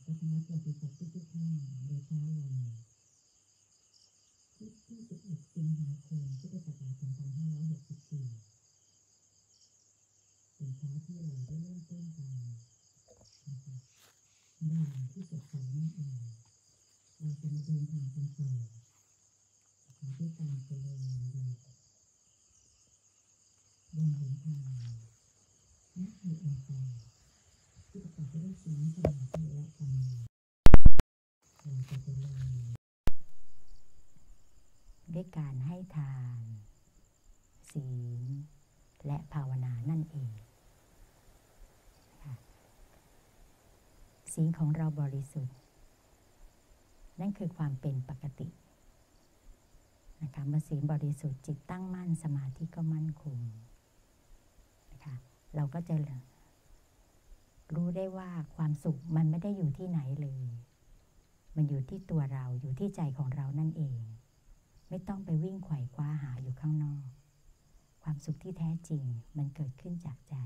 ค่ะก็คณะปฏิบัติทุกๆท่านโดยเช้าวันที่21สิงหาคมพุทธศักราช2564เป็นเช้าที่เราได้เริ่มต้นกันนะคะในวันที่สดใสนั่นเองเราจะมาเดินทางกันต่อนะคะด้วยการเจริญอยู่บนหนทางนักมีองค์กร ที่ประกอบไปด้วยศีลสมาธิและปัญญาเราจะเจริญด้วยการให้ทาน ศีล และภาวนานั่นเองศีลของเราบริสุทธิ์ นั่นคือความเป็นปกตินะคะเมื่อศีลบริสุทธิ์จิตตั้งมั่นสมาธิก็มั่นคงนะคะเราก็จะ รู้ได้ว่าความสุขมันไม่ได้อยู่ที่ไหนเลย มันอยู่ที่ตัวเราอยู่ที่ใจของเรานั่นเอง ไม่ต้องไปวิ่งไขว่คว้าหาอยู่ข้างนอก ความสุขที่แท้จริงมันเกิดขึ้นจากใจ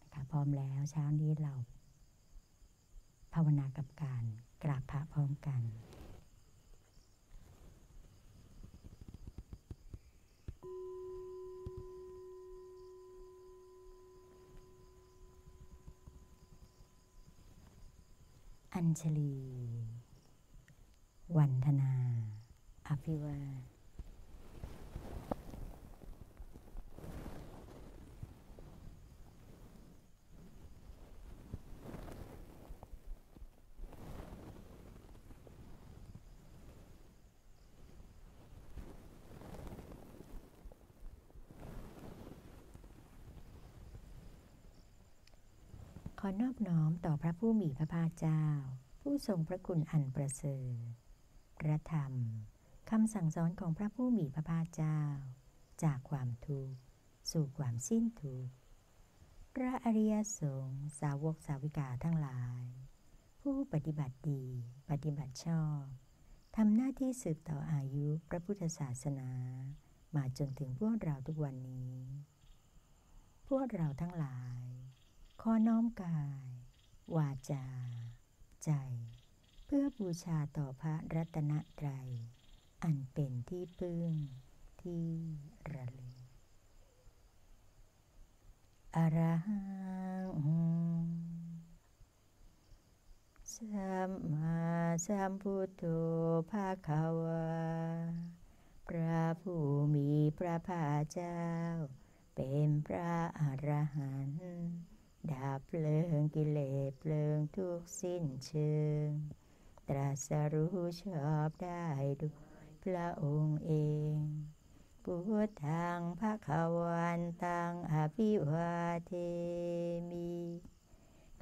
นะคะพร้อมแล้วเช้านี้เรา ภาวนากับการกราบพระพร้อมกัน ญชลี วันธนา อภิวาขอนอบน้อม ต่อพระผู้มีพระภาคเจ้า ผู้ทรงพระคุณอันประเสริฐพระธรรมคำสั่งสอนของพระผู้มีพระภาคเจ้า จากความทุกข์สู่ความสิ้นทุกข์พระอริยสงฆ์สาวกสาวิกาทั้งหลาย ผู้ปฏิบัติดีปฏิบัติชอบทำหน้าที่สืบต่ออายุพระพุทธศาสนา มาจนถึงพวกเราทุกวันนี้ พวกเราทั้งหลาย ขอน้อมกาย วาจา ใจ เพื่อบูชาต่อพระรัตนตรัย อันเป็นที่พึ่งที่ระลึกอรหังสัมมาสัมพุทโธภาคาวาพระผู้มีพระภาคเจ้า เป็นพระอรหันต์ ดับเพลิงกิเลสเพลิงทุกสิ้นเชิง ตรัสรู้ชอบได้ด้วยพระองค์เองพุทธังพระขวันตังอภิวาเทมิ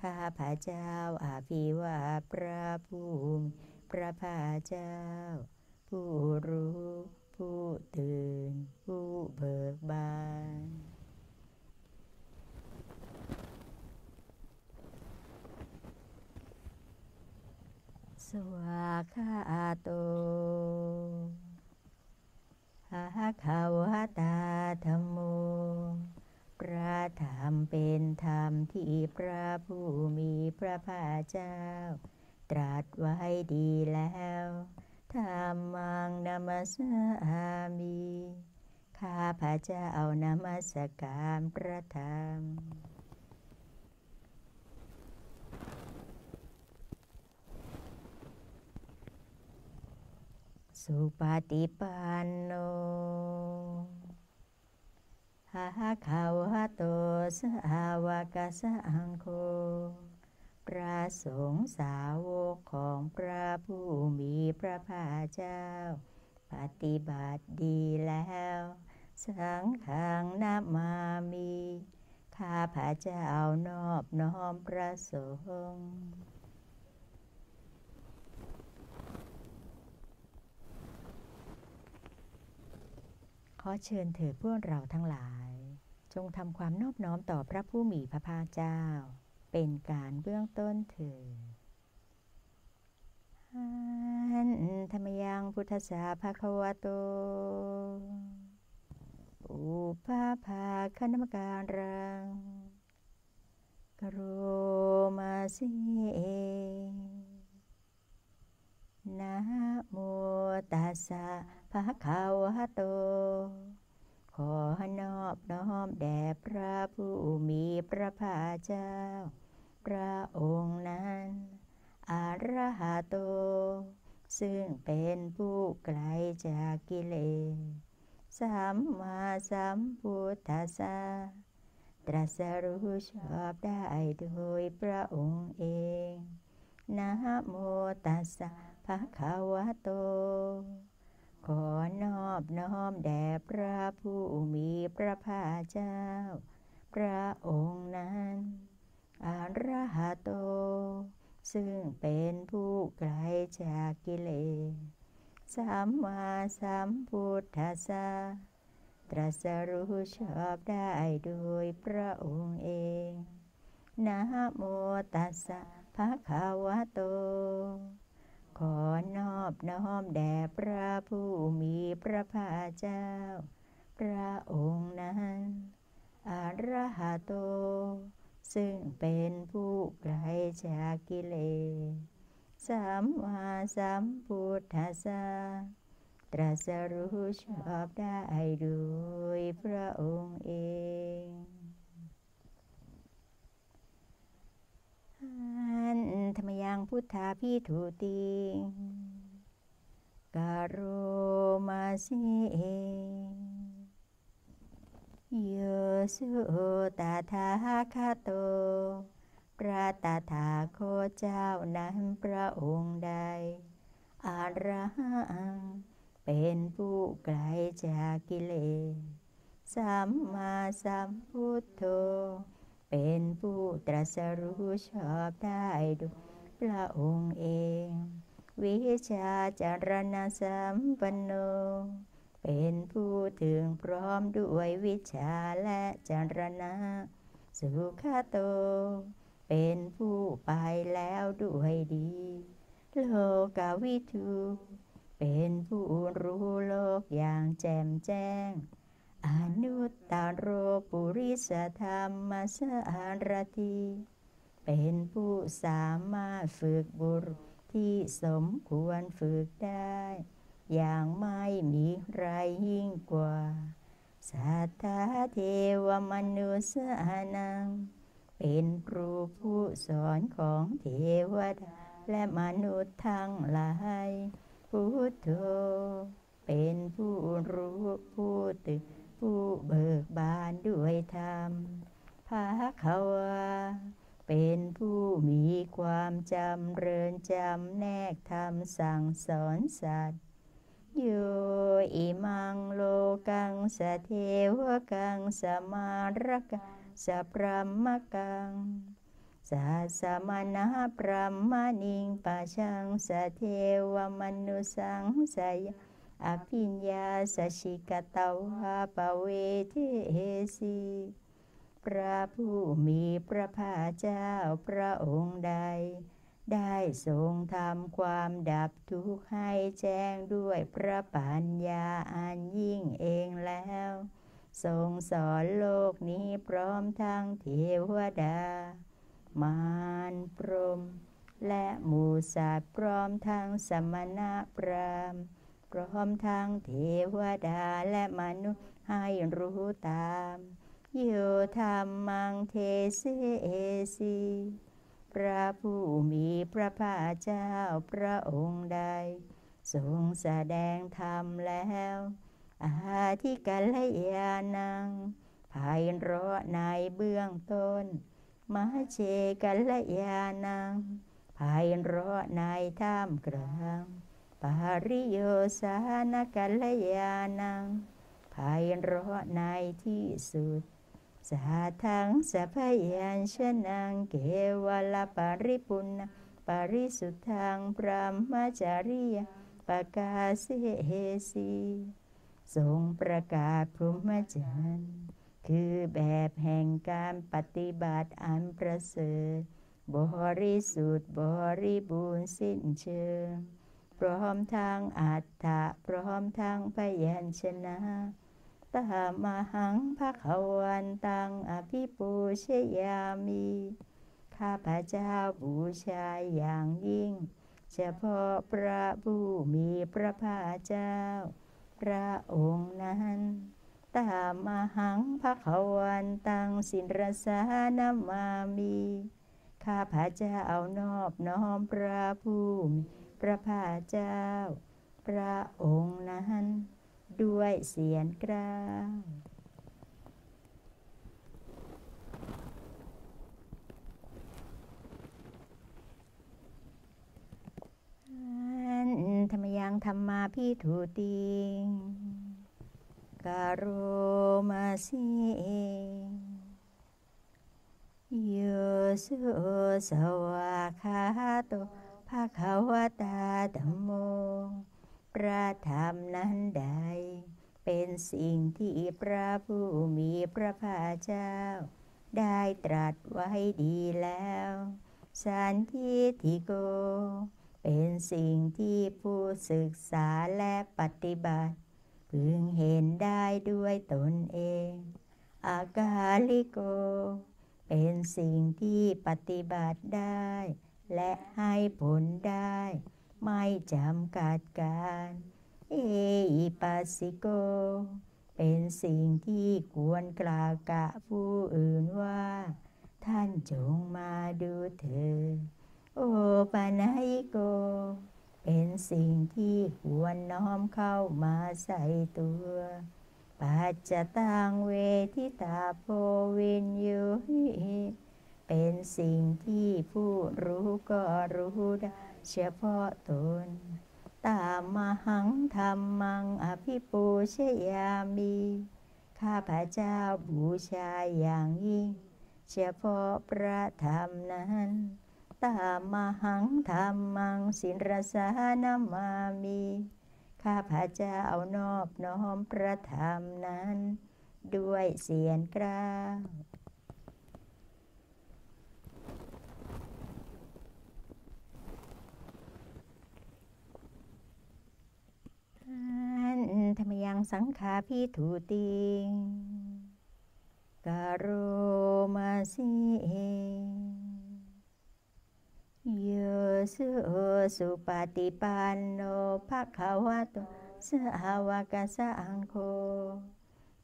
ข้าพระเจ้าอภิวาพระผู้มีพระภาเจ้า ผู้รู้ ผู้ตื่น ผู้เบิกบาน สวากาโตภะคะวะตาธรรมโม พระธรรมเป็นธรรมที่พระผู้มีพระภาคเจ้า ตรัสไว้ดีแล้ว ธรรมังนามัสามิข้าพระเจ้านมัสการพระธรรม สุปฏิปันโนภะคะวะโตสาวกสังโฆพระสงฆ์สาวกของพระผู้มีพระภาคเจ้า ปฏิบัติดีแล้ว สังฆังนามามี ข้าพระเจ้านอบน้อมพระสงฆ์ อเชิญเถิดพวกเราทั้งหลาย จงทำความนอบน้อมต่อพระผู้มีพระภาคเจ้า เป็นการเบื้องต้นเถิดอันธรรมยังพุทธสาภาควะโต อุปาภาคณมการังกโรมาสิ ตัสสะภะคะวะโต ขอนอบน้อมแด่พระผู้มีพระภาคเจ้า พระองค์นั้นอาระหะโต ซึ่งเป็นผู้ไกลจากกิเลสสัมมาสัมพุทธัสสะตรัสรู้ชอบได้โดยพระองค์เองนะโมตัสสะะคะวะโต ขอนอบน้อมแด่พระผู้มีพระภาคเจ้า พระองค์นั้นอาระหะโต ซึ่งเป็นผู้ไกลจากกิเลสสัมมาสัมพุทธัสสะตรัสรู้ชอบได้โดยพระองค์เองนะโมตัสสะภะคะวะโต ขอนอบน้อมแด่พระผู้มีพระภาคเจ้า พระองค์นั้นอรหะโต ซึ่งเป็นผู้ไกลจากกิเลสสัมมาสัมพุทธัสสะตรัสรู้ชอบได้โดยพระองค์เอง นธรรมยังพุทธาพิทุติกโรมาสิโยสุตถาคาโต พระตาถาโคเจ้านั้นพระองค์ใดอาระหัง เป็นผู้ไกลจากกิเลส สัมมาสัมพุทโธ เป็นผู้ตรัสรู้ชอบได้ด้วยพระองค์เอง วิชาจารณสัมปันโน เป็นผู้ถึงพร้อมด้วยวิชาและจารณะ สุขโต เป็นผู้ไปแล้วด้วยดี โลกาวิทู เป็นผู้รู้โลกอย่างแจ่มแจ้ง อนุตตโรปุริสธรรมสารทีเป็นผู้สามารถฝึกบุรุษที่สมควรฝึกได้ อย่างไม่มีไรยิ่งกว่า สัทธาเทวมนุษยนังเป็นครูผู้สอนของเทวดาและมนุษย์ทั้งหลายพุทโธเป็นผู้รู้ผู้ตื่น ผู้เบิกบานด้วยธรรมภาคาวาเป็นผู้มีความจำเริญจำแนกธรรมสั่งสอนสัตว์โยอิมังโลกังสเทวกังสมารกังสพรหมกังสัสมณะพรหมนิงปะชังสเทวมนุสังสย อภิญญาสชิกตาวาปเวเทสีพระผู้มีพระภาคเจ้าพระองค์ใด ได้ทรงทำความดับทุกข์ให้แจ้งด้วยพระปัญญาอันยิ่งเองแล้ว ทรงสอนโลกนี้พร้อมทั้งเทวดา มารพรม และหมูสัตว์พร้อมทั้งสมณะพราหมณ์ พร้อมทั้งเทวดาและมนุษย์ให้รู้ตามโยธรรมังเทเสสี พระผู้มีพระภาคเจ้าพระองค์ใด ทรงแสดงธรรมแล้ว อาทิกัลยานังภายเราะในเบื้องต้นมาเชกัลยานังภายเราะในท่ามกลาง ปาริโยสานกัลยานังภายเราะในที่สุด สาทังสัพยัญชนะเกวลปาริปุณปาริสุทธังพระมจาริยปกาเสเฮสีทรงประกาศพรหมจรรย์คือแบบแห่งการปฏิบัติอันประเสริฐบริสุทธิ์บริบูรณ์สิ้นเชิง พร้อมทางอัตถะพร้อมทางพยัญชนะตามหังภะคะวันตังอภิปูชยามีข้าพระเจ้าบูชาอย่างยิ่ง เฉพาะพระผู้มีพระภาคเจ้า พระองค์นั้นตามหังพระวันตังสินรสานามามี ข้าพระเจ้านอบน้อมพระผู้มี พระภาเจ้า พระองค์นั้นด้วยเสียงกล้าวธรรมยังธรรมาพิถูติงกโรมาสิโยสุสวาคาโตภาคาวตา ธัมโม พระธรรมนั้นใด เป็นสิ่งที่พระผู้มีพระภาคเจ้า ได้ตรัสไว้ดีแล้ว สันทิทิโก เป็นสิ่งที่ผู้ศึกษาและปฏิบัติ พึงเห็นได้ด้วยตนเอง อากาลิโก เป็นสิ่งที่ปฏิบัติได้และให้ผลได้ ไม่จำกัดการ เอปัสสิโก เป็นสิ่งที่ควรกล่าวกะผู้อื่นว่า ท่านจงมาดูเถิดโอปานายิโก เป็นสิ่งที่ควรน้อมเข้ามาใส่ตัวปัจจตังเวทิตาโพวินยุเป็นสิ่งที่ผู้รู้ก็รู้ได้ เฉพาะตน ตามมหังธรรมังอภิปูชยามี ข้าพระเจ้าบูชาอย่างยิ่ง เฉพาะพระธรรมนั้น ตามมหังธรรมังสินรสานามามี ข้าพระเจ้าเอานอบน้อมพระธรรมนั้น ด้วยเสียงกล้าว อัน ธรรมยังสังขาพิถูติงกโรมาสิโยสุสุปฏิปันโนภะคะวะโตสาวกสังโฆ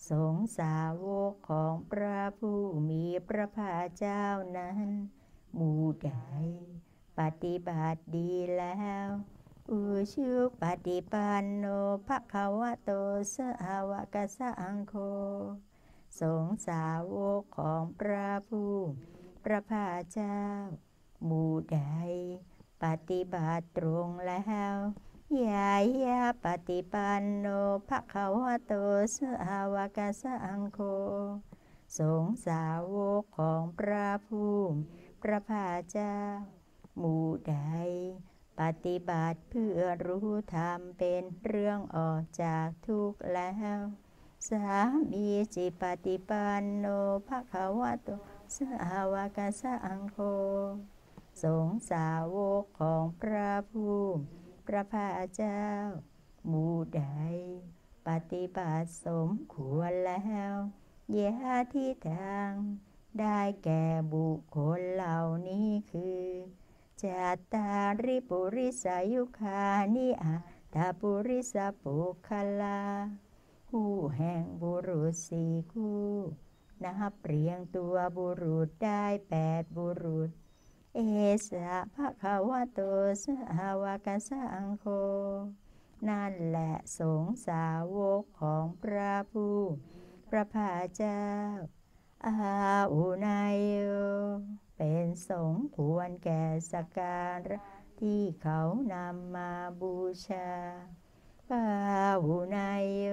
สงสาวกของพระผู้มีพระภาคเจ้านั้น หมู่ใดปฏิบัติดีแล้ว อุชุปฏิปันโนภะคะวะโตสาวกะสังโฆสงสาวกของพระผู้พระภาเจ้า หมู่ใด ปฏิบัติตรงแล้วยายาปฏิปันโนภะคะวะโตสาวกะสังโฆสงสาวกของพระผู้พระภาเจ้า หมู่ใด ปฏิบัติเพื่อรู้ธรรมเป็นเรื่องออกจากทุกข์แล้ว สามีจิปฏิปันโนภะคะวะโตสาวกสังโฆสงฆ์สาวกของพระผู้พระภาเจ้า หมู่ใด ปฏิบัติสมควรแล้วเยาที่ทาง ได้แก่บุคคลเหล่านี้คือ จัตตาริปุริสายุคานิอาตาปุริสปุคลา คู่แห่งบุรุษสี่คู่นับเรียงตัวบุรุษได้แปดบุรุษ เอสะภะคะวะโตสาวกสังโฆนั่นแหละสงสาวกของพระผู้พระภาเจ้าอาอุนายโย เป็นสงฆ์ควรแก่สการะที่เขานำมาบูชาปาหุนายโย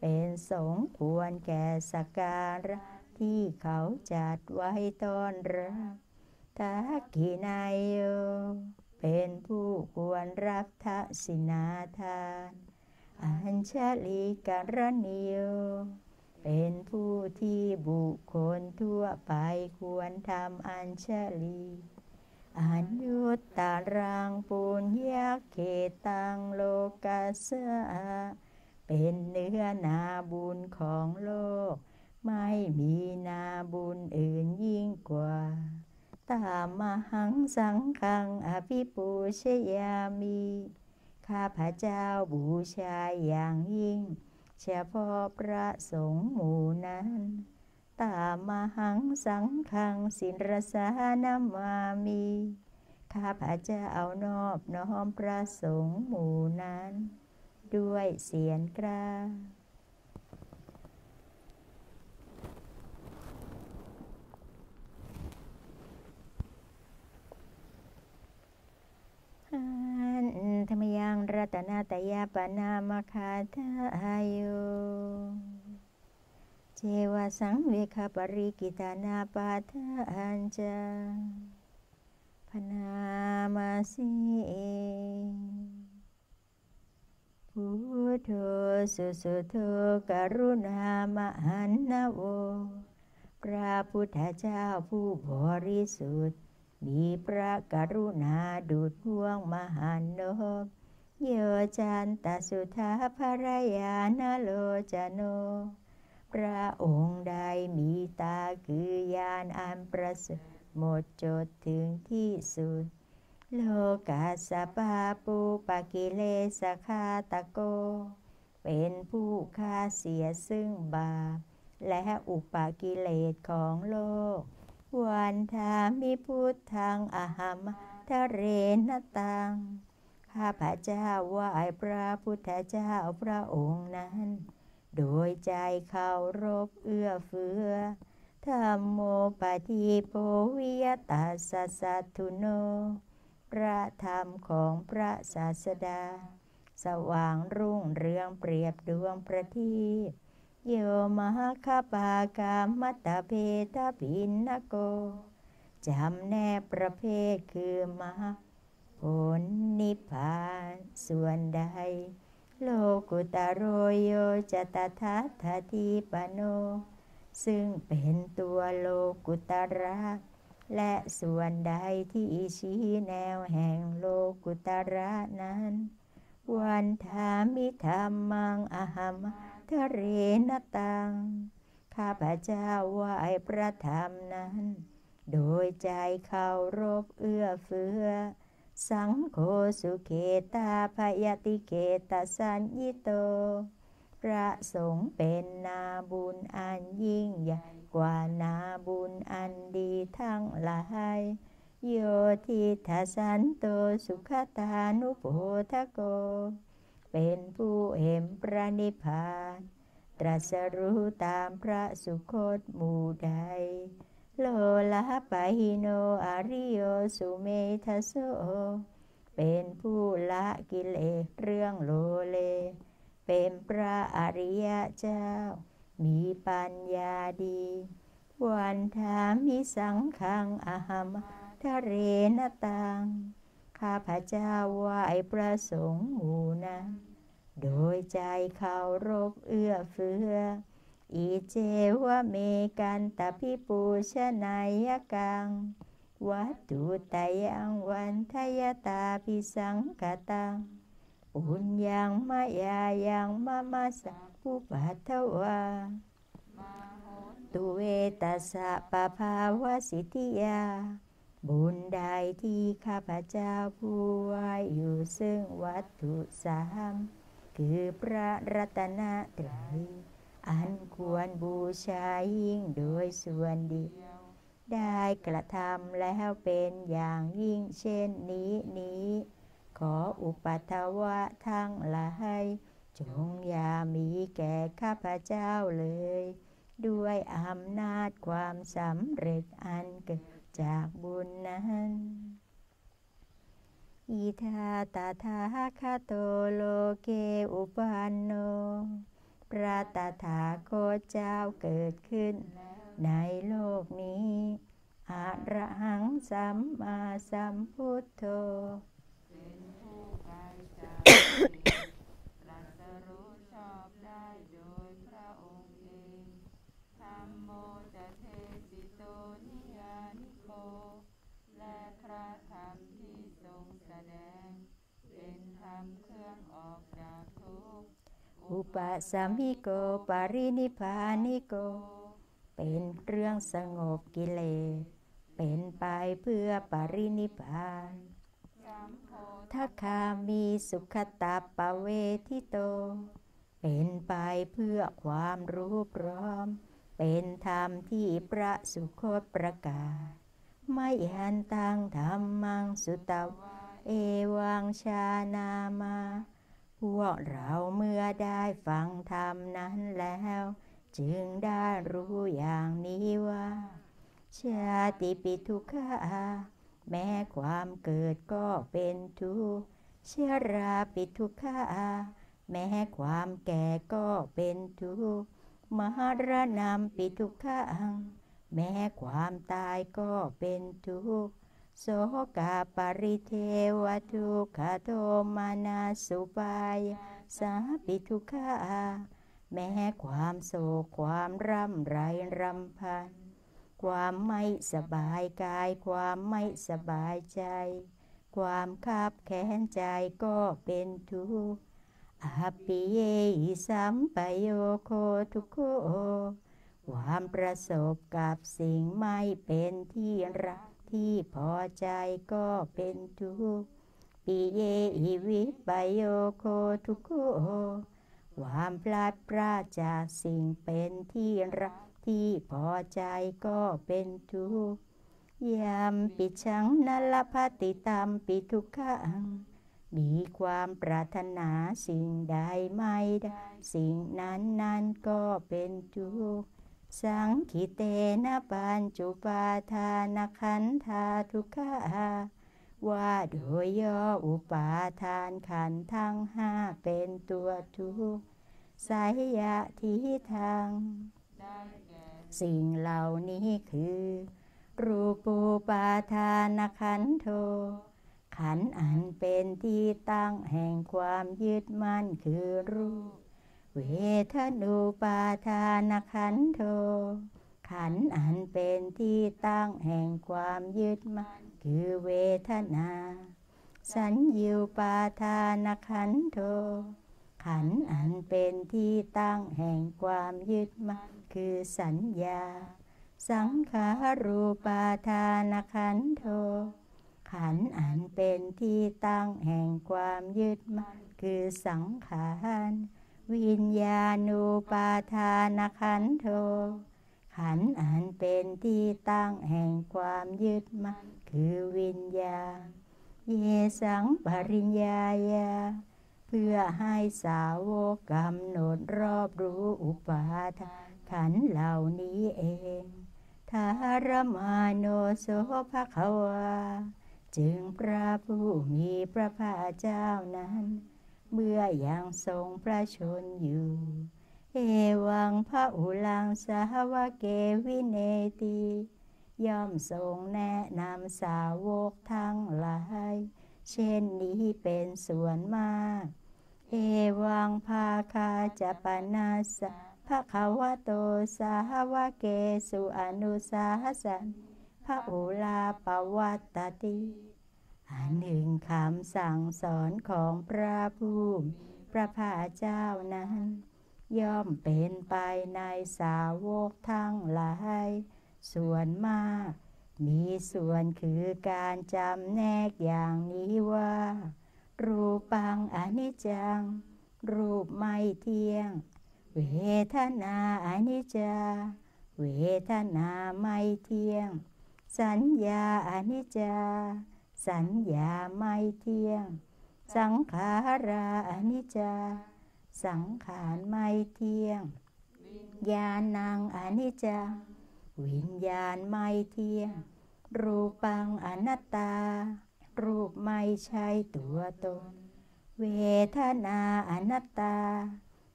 เป็นสงฆ์ควรแก่สการะที่เขาจัดไว้ต้อนรับทักขินายโย เป็นผู้ควรรับทักษิณาทาน อัญชลีการณิโย เป็นผู้ที่บุคคลทั่วไปควรทำอัญชลีอัญยุตตารังปุญญาเขตังโลกัสสะเป็นเนื้อนาบุญของโลก ไม่มีนาบุญอื่นยิ่งกว่า ตามหังสังฆังอภิปูชยามิข้าพระเจ้าบูชาอย่างยิ่ง เฉพาะพระสงฆ์หมู่นั้น ตามหังสังฆังสินรสานามามี ข้าพระเจ้านอบน้อมพระสงฆ์หมู่นั้น ด้วยเสียงกล้า อันธรรมยังรัตนาตยาปนามคาทายโยเจวสังเวคปริกิตานาปาทานจาพนามาสีพุทโธสุสุโธกรุณามหันนโวพระพุทธเจ้าผู้บริสุทธิ์ มีพระกรุณาดุดห่วงมหันนบโยจันตสุธาภรยานโลจโน พระองค์ใดมีตาคือยานอันประเสริฐหมดจดถึงที่สุด โลกัสสปาปูปกิเลสคาตะโก เป็นผู้ฆ่าเสียซึ่งบาปและอุปกิเลสของโลก วันทามิพุทธังอหัมทะเรนตัง ข้าพระเจ้าไหว้พระพุทธเจ้าพระองค์นั้น โดยใจเคารพเอื้อเฟื้อธรรมโมปฏิโพวิยตัสสะสัตถุโน พระธรรมของพระศาสดา สว่างรุ่งเรืองเปรียบดวงประทีป โยมหคปากามัตเพตปินนโกจำแนกประเภทคือมหาผลนิพพานส่วนใด โลกุตโรโยจตถาททีปโน ซึ่งเป็นตัวโลกุตระและส่วนใดที่ชี้แนวแห่งโลกุตระนั้น วันธามิธรรมังอหัม ทเรนตัง ข้าพระเจ้าไหวพระธรรมนั้น โดยใจเคารพเอื้อเฟื้อ สังโฆสุเขตาพยติเกตสัญญิโต พระสงฆ์เป็นนาบุญอันยิ่งใหญ่กว่านาบุญอันดีทั้งหลายโยทิทัสสันโตสุขตานุโพธโก เป็นผู้เห็นพระนิพพาน ตรัสรู้ตามพระสุคตหมู่ใด โลละปะหิโนอริโยสุเมทโส เป็นผู้ละกิเลสเรื่องโลเล เป็นพระอริยเจ้า มีปัญญาดี วันธามิสังขังอหัมทะเรนตัง ข้าพระเจ้าไหว้พระสงฆ์หูนั้นโดยใจเคารพเอื้อเฟื้อ อิเจวะเมกันตพิปูชนายกัง วัตถุตายังวันทยตาพิสังกตังปุญญังมายายังมามาสะปุปัทวาตุเวตัสสะปะภาวสิทธิยา บุญใดที่ข้าพเจ้าผู้ไหวอยู่ซึ่งวัตถุสามคือพระรัตนตรัยอันควรบูชายิ่งโดยส่วนเดียว ได้กระทำแล้วเป็นอย่างยิ่งเช่นนี้นี้ ขออุปัทวะทั้งหลายจงอย่ามีแก่ข้าพเจ้าเลย ด้วยอำนาจความสำเร็จอันเกิด จากบุญนั้นอิทาตาทาคาโตโลเกอุปันโน พระตถาคตเจ้าเกิดขึ้น ในโลกนี้ อะระหังสัมมาสัมพุทโธ ตรัสรู้ชอบได้โดยพระองค์เองธรรมโมจะเทสิโตนิยานิโก และพระธรรมที่ทรงแสดง เป็นธรรมเครื่องออกจากทุกข์ อุปสัมมิโกปารินิพานิโก เป็นเรื่องสงบกิเลส เป็นไปเพื่อปรินิพานสัมโพถ้าคามีสุขตาปเวทิโต เป็นไปเพื่อความรู้พร้อม เป็นธรรมที่พระสุคตประกาศ ไม่ยันตังธรรมังสุตวเอวังชานามา พวกเราเมื่อได้ฟังธรรมนั้นแล้ว จึงได้รู้อย่างนี้ว่า ชาติปิทุกขาแม้ความเกิดก็เป็นทุกข์ชราปิทุกขาแม้ความแก่ก็เป็นทุกข์มรณะปิทุกขังแม้ความตายก็เป็นทุกข์ โสกาปริเทวทุกขโทมานาสุปายสาปิทุกขาแม้ความโศกความร่ำไรรำพัน ความไม่สบายกาย ความไม่สบายใจ ความคับแค้นใจก็เป็นทุกข์อาปิเยสัมปโยโคทุกโคความประสบกับสิ่งไม่เป็นที่รัก ที่พอใจก็เป็นทุกข์ปิเยหิวิปโยโคทุกโคความพลาดพลาดจากสิ่งเป็นที่รักที่พอใจก็เป็นทุกข์ยามปิชังนลพัติตามปิทุกขัง มีความปรารถนาสิ่งใดไม่ได้ สิ่งนั้นนั้นก็เป็นทุกข์ สังคิเตนะปัญจุปาทานขันธาทุกขาว่าโดยย่ออุปาทานขันทั้งห้าเป็นตัวทุกสายยะทิทางสิ่งเหล่านี้คือ รูปูปาทานขันโท ขันอันเป็นที่ตั้งแห่งความยึดมั่นคือรูป เวทนูปาทานขันโท ขันอันเป็นที่ตั้งแห่งความยึดมั่นคือเวทนา สัญญูปาทานขันโท ขันอันเป็นที่ตั้งแห่งความยึดมั่นคือสัญญา สังขารูปาทานขันโท ขันอันเป็นที่ตั้งแห่งความยึดมั่นคือสังขาร วิญญาณูปาทานขันโท ขันธ์อันเป็นที่ตั้งแห่งความยึดมั่นคือวิญญาณ เยสังปริญญายา เพื่อให้สาวกกำหนดรอบรู้อุปาทาน ขันเหล่านี้เองทารมาโนโสภคะวา จึงพระผู้มีพระภาคเจ้านั้น เมื่อยังทรงพระชนอยู่ เอวังพระอุลังสาวเกวิเนติ ย่อมทรงแนะนำสาวกทั้งหลาย เช่นนี้เป็นส่วนมาก เอวังภาคาจะปนาสะภะคะวโตสาวะเกสุอนุสาสันพระโอลาปวัตติ อันหนึ่งคำสั่งสอนของพระผู้มีพระภาเจ้านั้น ย่อมเป็นไปในสาวกทั้งหลาย ส่วนมาก มีส่วนคือการจำแนกอย่างนี้ว่า รูปังอนิจจัง รูปไม่เที่ยง เวทนาอนิจจา เวทนาไม่เที่ยง สัญญาอนิจจา สัญญาไม่เที่ยง สังขาราอนิจจา สังขารไม่เที่ยง ญาณังอนิจจังวิญญาณไม่เที่ยง รูปังอนัตตา รูปไม่ใช่ตัวตน เวทนาอนัตตา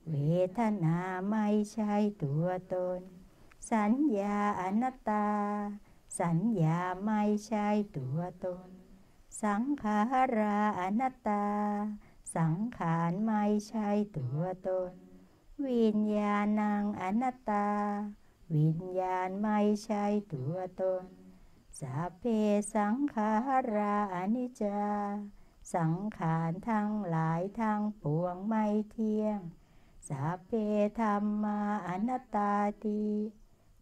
เวทนาไม่ใช่ตัวตน สัญญาอนัตตา สัญญาไม่ใช่ตัวตน สังขาราอนัตตา สังขารไม่ใช่ตัวตน วิญญาณังอนัตตา วิญญาณไม่ใช่ตัวตนสัพเพสังขาราอนิจจา สังขารทั้งหลายทั้งปวงไม่เที่ยงสัพเพธรรมาอนัตตาติ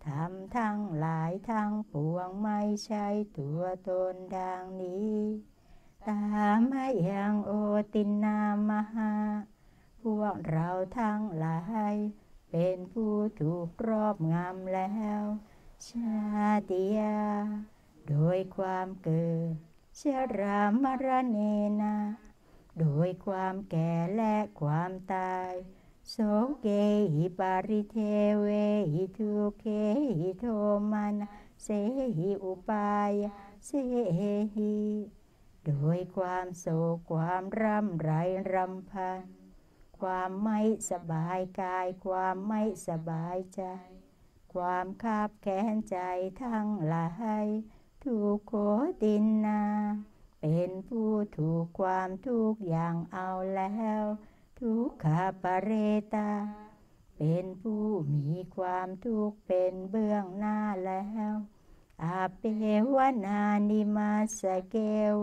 ทำทั้งหลายทั้งปวงไม่ใช่ตัวตนดังนี้ตามมายังโอตินามหา พวกเราทั้งหลาย เป็นผู้ถูกครอบงำแล้ว ชาติยา โดยความเกิดชรามรเนนา โดยความแก่และความตาย โสเกหิปาริเทเวหิทุเคหิโทมันเสหิอุปายเสหิโดยความโศกความร่ำไรรำพัน ความไม่สบายกาย ความไม่สบายใจ ความคับแค้นใจทั้งหลายทุกโคตินนา เป็นผู้ถูกความทุกอย่างเอาแล้ว ทุกขาปเรตา เป็นผู้มีความทุกข์เป็นเบื้องหน้าแล้วอาเปวนานิมาสเก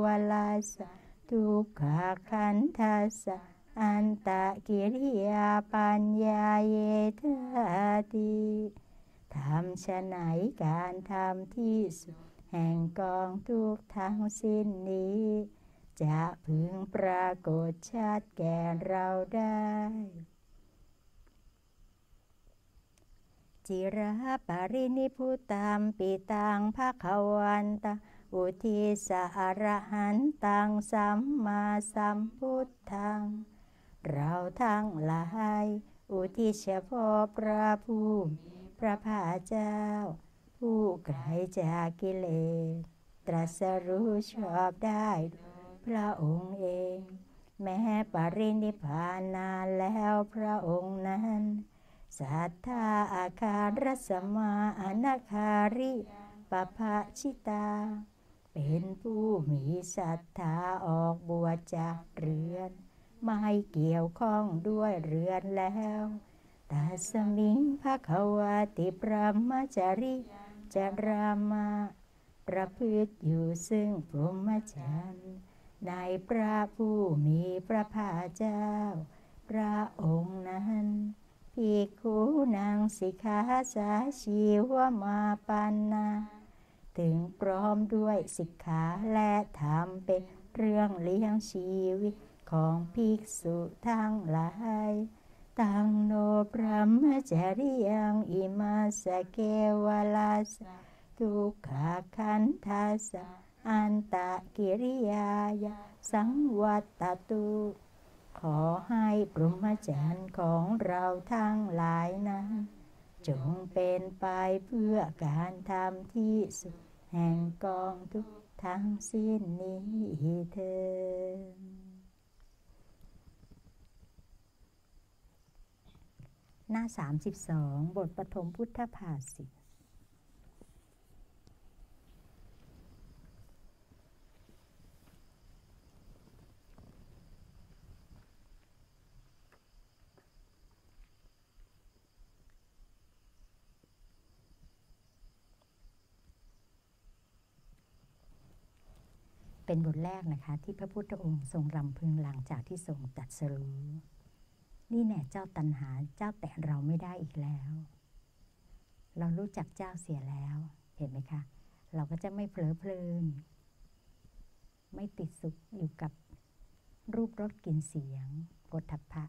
วลาสะทุกขาคันทัสสะอันตะกิริยาปัญญาเยทาติทำชะไหนการทำที่สุดแห่งกองทุกทั้งสิ้นนี้ จะพึงปรากฏชัดแก่เราได้ จิระปรินิพุตัมปิตังภะคะวันตาอุทิสอรหันตังสัมมาสัมพุทธัง เราทั้งหลาย อุทิศเฉพาะพระผู้มีพระภาเจ้า ผู้ไกลจากกิเลสตรัสรู้ชอบได้ ระองค์เอง แม้ปรินิพพานนานแล้วพระองค์นั้นสัทธาอาคารสมาอนาคาริปภะชิตา เป็นผู้มีศรัทธาออกบวชจากเรือน ไม่เกี่ยวข้องด้วยเรือนแล้วตัสมิงภะคะวติประมจาริจารามา ประพฤติอยู่ซึ่งพรหมจรรย์ ในพระผู้มีพระภาคเจ้า พระองค์นั้นภิกขุนางสิกขาสาชีวมาปันนา ถึงพร้อมด้วยสิกขาและธรรมเป็นเรื่องเลี้ยงชีวิตของภิกษุทั้งหลาย ตังโนพระมจริยังอิมาสเกวลาสทุกขาคันทัสสะ อันตะกิริยายะสังวัตตุ ขอให้ปรมจรรย์ของเราทั้งหลายนั้น จงเป็นไปเพื่อการทำที่สุดแห่งกองทุกทั้งสิ้นนี้เถิดหน้า 32 บทปฐมพุทธภาษิต เป็นบทแรกนะคะที่พระพุทธองค์ทรงรำพึงหลังจากที่ทรงตัดสรู้นี่แน่เจ้าตันหาเจ้าแตะเราไม่ได้อีกแล้ว เรารู้จักเจ้าเสียแล้ว เห็นไหมคะ เราก็จะไม่เผลอเพลิน ไม่ติดสุขอยู่กับรูปรสกลิ่นเสียงกฏทัพพะ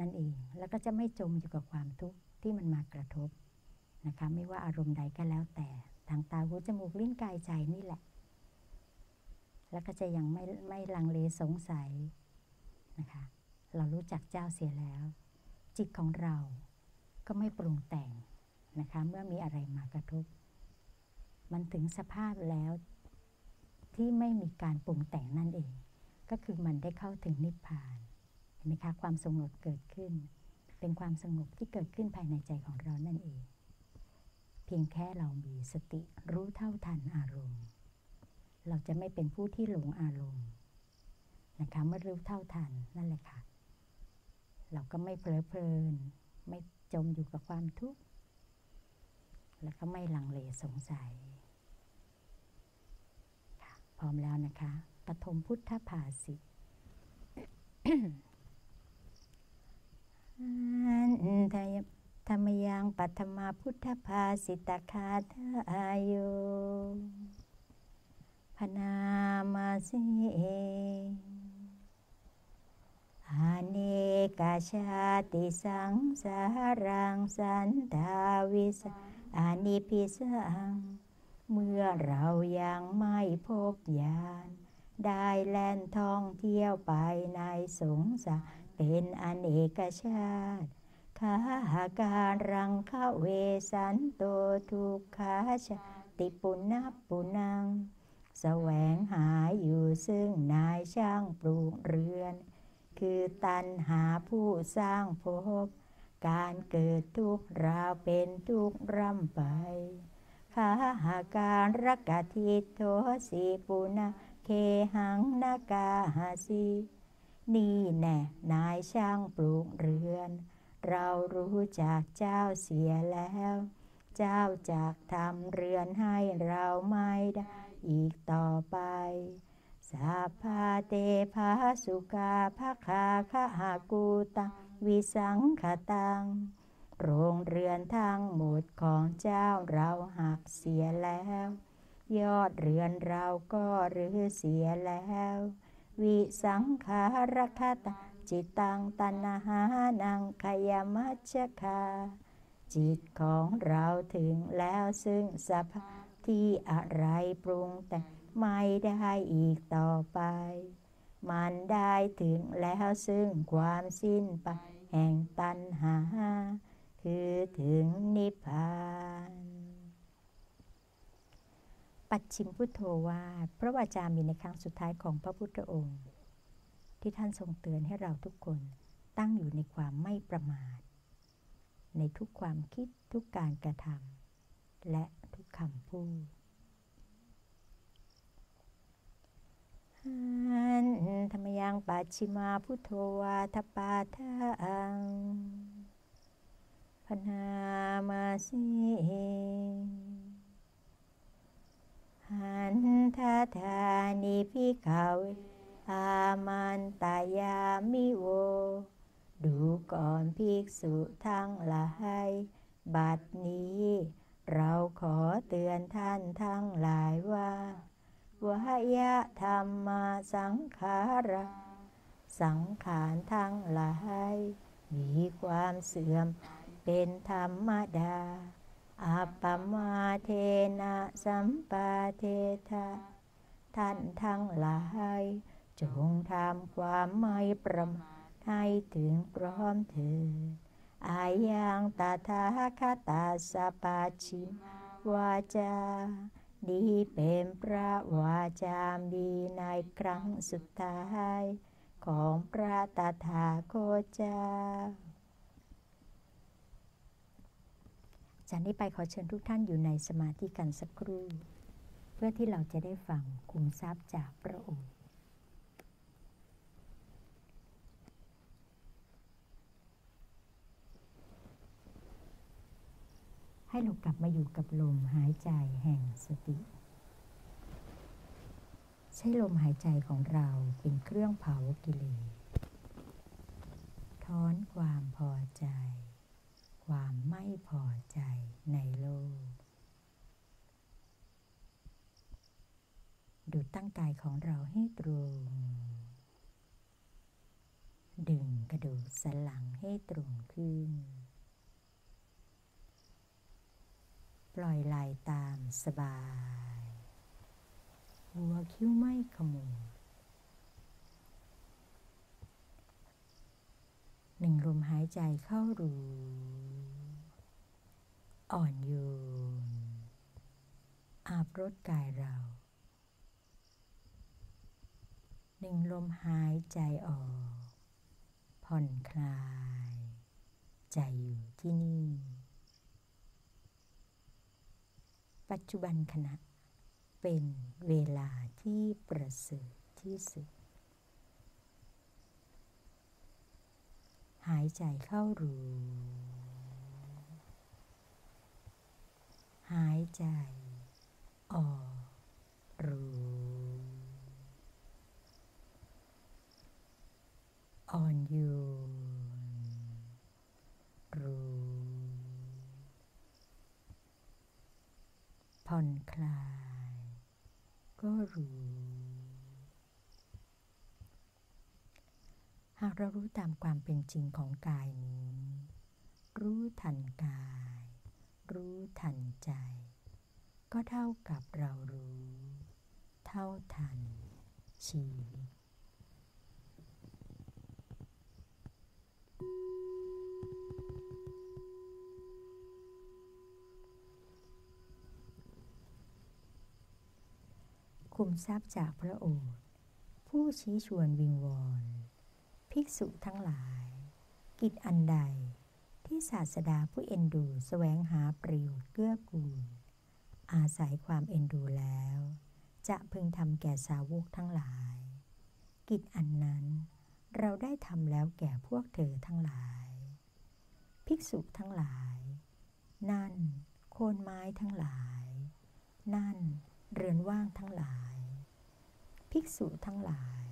นั่นเอง แล้วก็จะไม่จมอยู่กับความทุกข์ที่มันมากระทบนะคะ ไม่ว่าอารมณ์ใดก็แล้วแต่ทางตาหูจมูกลิ้นกายใจนี่แหละ แล้วก็จะยังไม่ไม่ลังเลสงสัยนะคะ เรารู้จักเจ้าเสียแล้ว จิตของเราก็ไม่ปรุงแต่งนะคะ เมื่อมีอะไรมากระทบ มันถึงสภาพแล้วที่ไม่มีการปรุงแต่งนั่นเอง ก็คือมันได้เข้าถึงนิพพานเห็นไหมคะความสงบเกิดขึ้น เป็นความสงบที่เกิดขึ้นภายในใจของเรานั่นเอง เพียงแค่เรามีสติรู้เท่าทันอารมณ์ เราจะไม่เป็นผู้ที่หลงอารมณ์นะคะเมื่อรู้เท่าทันนั่นแหละค่ะ เราก็ไม่เพลิดเพลิน ไม่จมอยู่กับความทุกข์ แล้วก็ไม่ลังเลสงสัยค่ะพร้อมแล้วนะคะปฐมพุทธภาษิอันทยธรรมยังปัทมาพุทธภาสิตคาทายโยพ นามาสิอเนกาชาติสังสารังสันทาวิสาอนิพิสัง เมื่อเรายังไม่พบญาณได้แล่นท่องเที่ยวไปในสงสารเป็นอเนกชาติขาหาการรังขเวสันโตทุกขาชาติปุณณปุนัง แสวงหาอยู่ซึ่งนายช่างปลูกเรือน คือตันหาผู้สร้างภพการเกิดทุกราวเป็นทุกข์ร่ำไปขาหาการรักทิโทสีปุนาเคหังนากาหาสีนี่แน่นายช่างปลูกเรือน เรารู้จากเจ้าเสียแล้ว เจ้าจากทำเรือนให้เราไม่ได้ อีกต่อไปสาพาเตภาสุกาภาคาคหากูตังวิสังขตัง โรงเรือนทั้งหมดของเจ้าเราหักเสียแล้ว ยอดเรือนเราก็รื้อเสียแล้ว วิสังขารคตาจิตตังตันหานังขยามัจจคา จิตของเราถึงแล้วซึ่งสภา ที่อะไรปรุงแต่งไม่ได้อีกต่อไป มันได้ถึงแล้วซึ่งความสิ้นไป แห่งตัณหา คือถึงนิพพาน ปัจฉิมพุทโธวาพระวาจามีในครั้งสุดท้ายของพระพุทธองค์ ที่ท่านทรงเตือนให้เราทุกคนตั้งอยู่ในความไม่ประมาท ในทุกความคิดทุกการกระทำและ ทุกคำพูดหันธรรมยังปัจฉิมาพุทโธวาทปาทังพนามาสิหันทาธานิพิขาวอามันตายามิโว ดูก่อนภิกษุทั้งหลายบัดนี้ เราขอเตือนท่านทั้งหลายว่าวายะธรรมาสังขาราสังขารทั้งหลาย มีความเสื่อมเป็นธรรมดาอัปปมาเทนะสัมปาเทธาท่านทั้งหลาย จงทำความไม่ประมาทให้ถึงพร้อมเถิด อายังตาทาคตาสปาชิวาจาดีเป็นพระวาจามีในครั้งสุดท้ายของพระตถาคตเจ้าจากนี้ไปขอเชิญทุกท่านอยู่ในสมาธิกันสักครู่ เพื่อที่เราจะได้ฟังคุมทรัพย์จากพระองค์ ให้เรากลับมาอยู่กับลมหายใจแห่งสติ ใช้ลมหายใจของเราเป็นเครื่องเผากิเลสถอนความพอใจ ความไม่พอใจในโลก ดูตั้งกายของเราให้ตรงดึงกระดูกสันหลังให้ตรงขึ้น ปล่อยไหลตามสบาย หัวคิ้วไม่ขมวดหนึ่งลมหายใจเข้ารูอ่อนโยน อาบรดกายเรา หนึ่งลมหายใจออก ผ่อนคลาย ใจอยู่ที่นี่ ปัจจุบันขณะ เป็นเวลาที่ประเสริฐที่สุด หายใจเข้ารู้ หายใจออกรู้อ่อนโยนรู้ ผ่อนคลาย ก็รู้ หากเรารู้ตามความเป็นจริงของกายนี้ รู้ทันกาย รู้ทันใจ ก็เท่ากับเรารู้ เท่าทันชีวิต คุมทรัพย์จากพระโอษฐ์ผู้ชี้ชวนวิงวอนภิกษุทั้งหลาย กิจอันใดที่ศาสดาผู้เอ็นดูแสวงหาประโยชน์เกื้อกูล อาศัยความเอ็นดูแล้ว จะพึงทำแก่สาวกทั้งหลาย กิจอันนั้นเราได้ทำแล้วแก่พวกเธอทั้งหลาย ภิกษุทั้งหลาย นั่น โคนไม้ทั้งหลาย นั่น เรือนว่างทั้งหลาย ภิกษุทั้งหลาย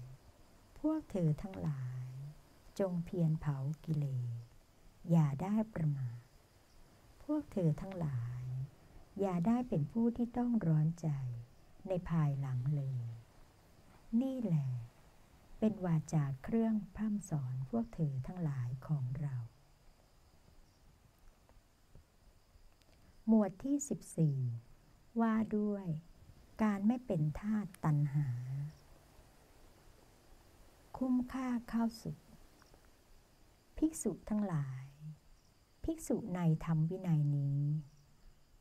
พวกเธอทั้งหลาย จงเพียรเผากิเลสอย่าได้ประมาทพวกเธอทั้งหลาย อย่าได้เป็นผู้ที่ต้องร้อนใจในภายหลังเลย นี่แหละเป็นวาจาเครื่องพร่ำสอนพวกเธอทั้งหลายของเรา หมวดที่ 14 ว่าด้วย การไม่เป็นทาสตัณหา คุ้มค่าเข้าสุกภิกษุทั้งหลาย ภิกษุในธรรมวินัยนี้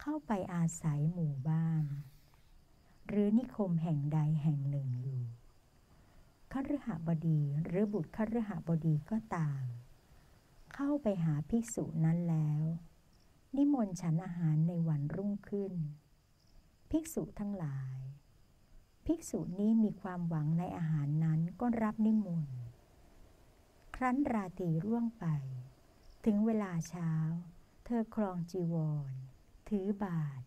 เข้าไปอาศัยหมู่บ้าน หรือนิคมแห่งใดแห่งหนึ่งอยู่คฤหบดีหรือบุตรคฤหบดีก็ตาม เข้าไปหาภิกษุนั้นแล้ว นิมนต์ฉันอาหารในวันรุ่งขึ้น ภิกษุทั้งหลาย ภิกษุนี้มีความหวังในอาหารนั้นก็รับนิมนต์ ครั้นราตรีร่วงไป ถึงเวลาเช้า เธอครองจีวร ถือบาท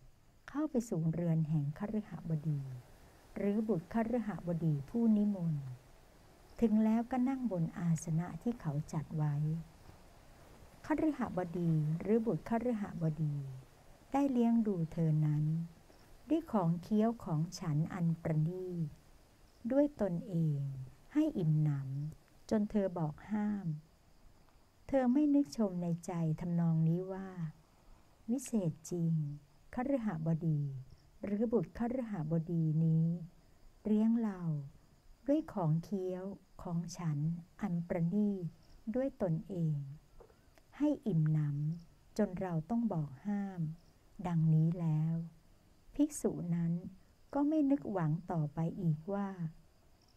เข้าไปสู่เรือนแห่งคฤหบดี หรือบุตรคฤหบดีผู้นิมนต์ ถึงแล้วก็นั่งบนอาสนะที่เขาจัดไว้คฤหบดีหรือบุตรคฤหบดี ได้เลี้ยงดูเธอนั้น ด้วยของเคี้ยวของฉันอันประณีด้วยตนเองให้อิ่มหนำจนเธอบอกห้าม เธอไม่นึกชมในใจทำนองนี้ว่า วิเศษจริงคฤหบดี หรือบุตรคฤหบดีนี้เลี้ยงเราด้วยของเคี้ยวของฉันอันประณีด้วยตนเอง ให้อิ่มหนำจนเราต้องบอกห้าม ดังนี้แล้ว ภิกษุนั้นก็ไม่นึกหวังต่อไปอีกว่า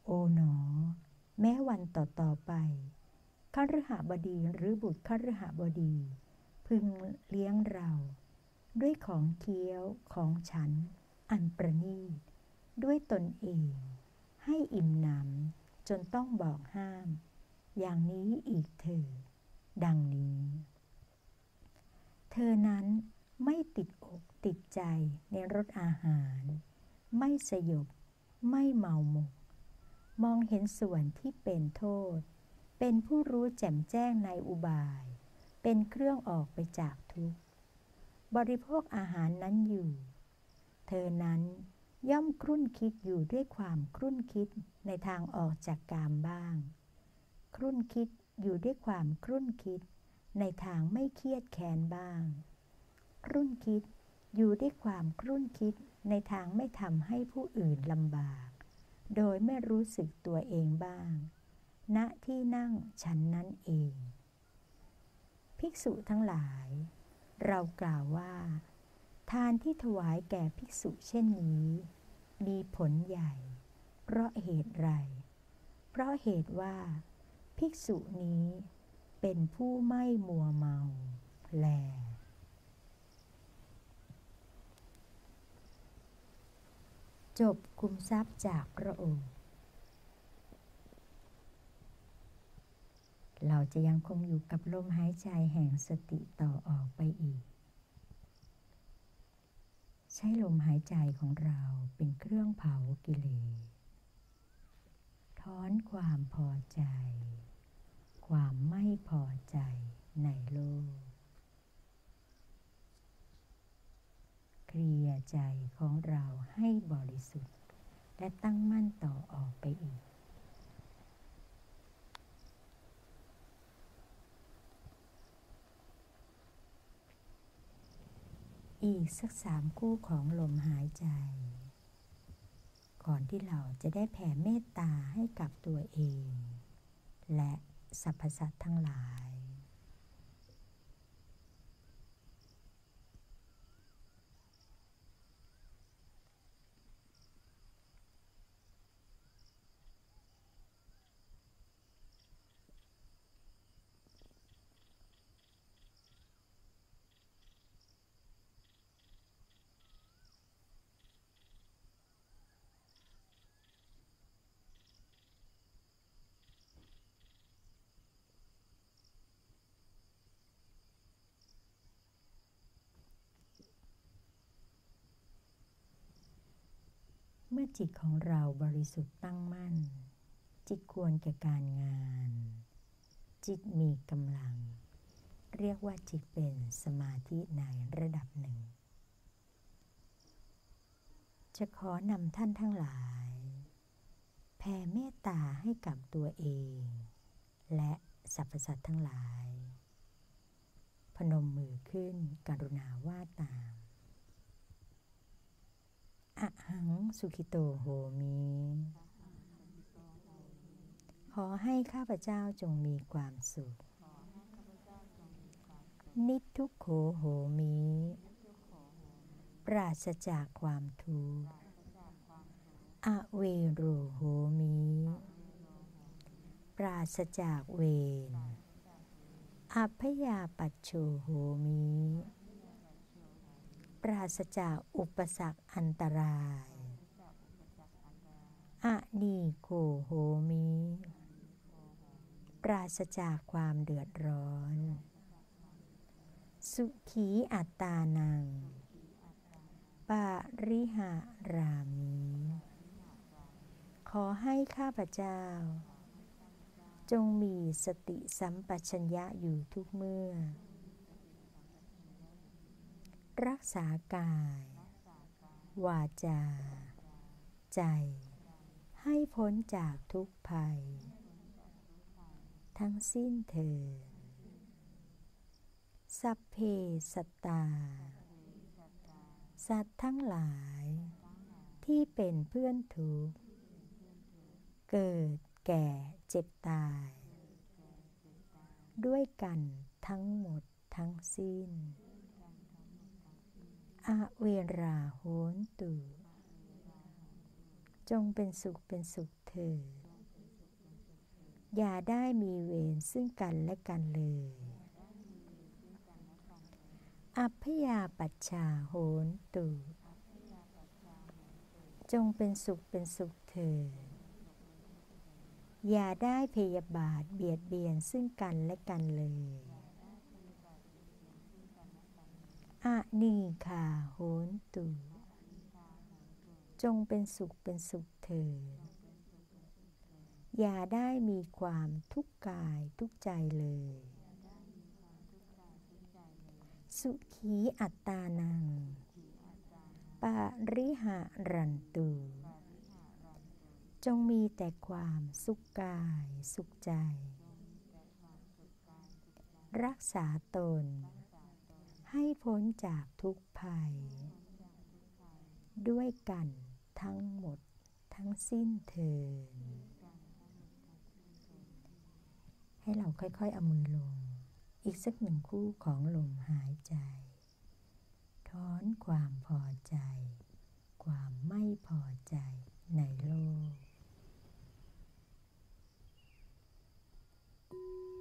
โอ๋หนอ แม้วันต่อต่อไปคฤหบดีหรือบุตรคฤหบดี พึงเลี้ยงเรา ด้วยของเคี้ยวของฉัน อันประณีตด้วยตนเอง ให้อิ่มหนำจนต้องบอกห้าม อย่างนี้อีกเถิดดังนี้ เธอนั้นไม่ติดอก ติดใจในรสอาหาร ไม่สยบ ไม่เมาหมก มองเห็นส่วนที่เป็นโทษ เป็นผู้รู้แจ่มแจ้งในอุบาย เป็นเครื่องออกไปจากทุกข์ บริโภคอาหารนั้นอยู่ เธอนั้นย่อมครุ่นคิดอยู่ด้วยความครุ่นคิดในทางออกจากกามบ้าง ครุ่นคิดอยู่ด้วยความครุ่นคิดในทางไม่เครียดแค้นบ้าง ครุ่นคิด อยู่ด้วยความครุ่นคิดในทางไม่ทำให้ผู้อื่นลำบาก โดยไม่รู้สึกตัวเองบ้าง ณที่นั่งฉันนั้นเอง ภิกษุทั้งหลาย เรากล่าวว่า ทานที่ถวายแก่ภิกษุเช่นนี้ มีผลใหญ่ เพราะเหตุไร เพราะเหตุว่า ภิกษุนี้เป็นผู้ไม่มัวเมาแล จบคุมทรัพย์จากพระองค์ เราจะยังคงอยู่กับลมหายใจแห่งสติต่อออกไปอีก ใช้ลมหายใจของเราเป็นเครื่องเผากิเลสถอนความพอใจ ความไม่พอใจในโลก เคลียร์ใจของเราให้บริสุทธิ์ และตั้งมั่นต่อออกไปอีก อีกสักสามคู่ของลมหายใจ ก่อนที่เราจะได้แผ่เมตตาให้กับตัวเอง และสรรพสัตว์ทั้งหลาย จิตของเราบริสุทธิ์ตั้งมั่น จิตควรแก่การงาน จิตมีกำลัง เรียกว่าจิตเป็นสมาธิในระดับหนึ่ง จะขอนำท่านทั้งหลาย แผ่เมตตาให้กับตัวเอง และสรรพสัตว์ทั้งหลาย พนมมือขึ้นกรุณาว่าตาม อะหังสุขิโตโหมิขอให้ข้าพเจ้าจงมีความสุข นิทุกโขโหมิปราศจากความทุกข์อเวโรโหมิปราศจากเวร อัพยาปัจโชโหมิ ราศจากอุปสรรคอันตรายอะนีโกโหมิ ปราศจากความเดือดร้อน สุขีอัตตานัง ปาริหารามิ ขอให้ข้าพเจ้า จงมีสติสัมปชัญญะอยู่ทุกเมื่อ รักษากาย วาจา ใจ ให้พ้นจากทุกภัย ทั้งสิ้นเถิดสัพเพสัตตา สัตว์ทั้งหลาย ที่เป็นเพื่อนทุกข์เกิดแก่เจ็บตาย ด้วยกันทั้งหมดทั้งสิ้น อาเวราโหนตุจงเป็นสุขเป็นสุขเถิดอย่าได้มีเวรซึ่งกันและกันเลย อัพยาปัชชาโหนตุ จงเป็นสุขเป็นสุขเถิดอย่าได้พยาบาทเบียดเบียนซึ่งกันและกันเลยอะ นีคาโหนตุ จงเป็นสุขเป็นสุขเถิด อย่าได้มีความทุกข์กายทุกใจเลย สุขีอัตตานัง ปาริหารันตุ จงมีแต่ความสุขกายสุขใจ รักษาตน ให้พ้นจากทุกภัย ด้วยกันทั้งหมดทั้งสิ้นเถิดให้เราค่อยๆเอามือลง อีกสักหนึ่งคู่ของลมหายใจ ถอนความพอใจ ความไม่พอใจในโลกเ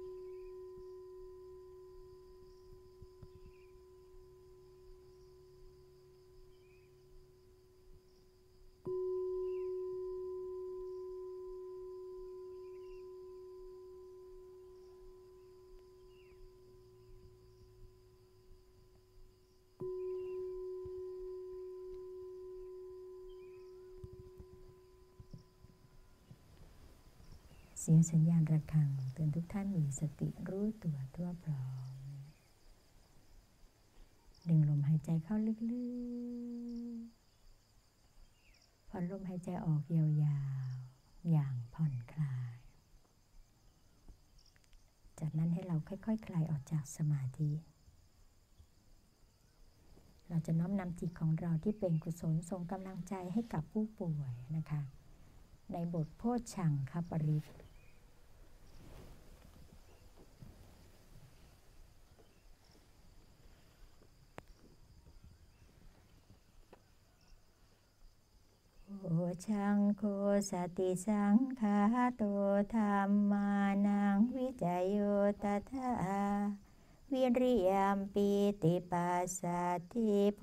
สียงสัญญาณระฆังเตือนทุกท่านมีสติรู้ตัวทั่วพร้อม ดึงลมหายใจเข้าลึกๆ ผ่อนลมหายใจออกยาวๆ อย่างผ่อนคลาย จากนั้นให้เราค่อยๆคคลายออกจากสมาธิ เราจะน้อมนำจิตของเราที่เป็นกุศลส่งกำลังใจให้กับผู้ป่วยนะคะในบทโพชังคปริตโอ ชังโคสติสังขาโตธรรมานังวิจโยตถาวิริยมปีติปัสสติโพ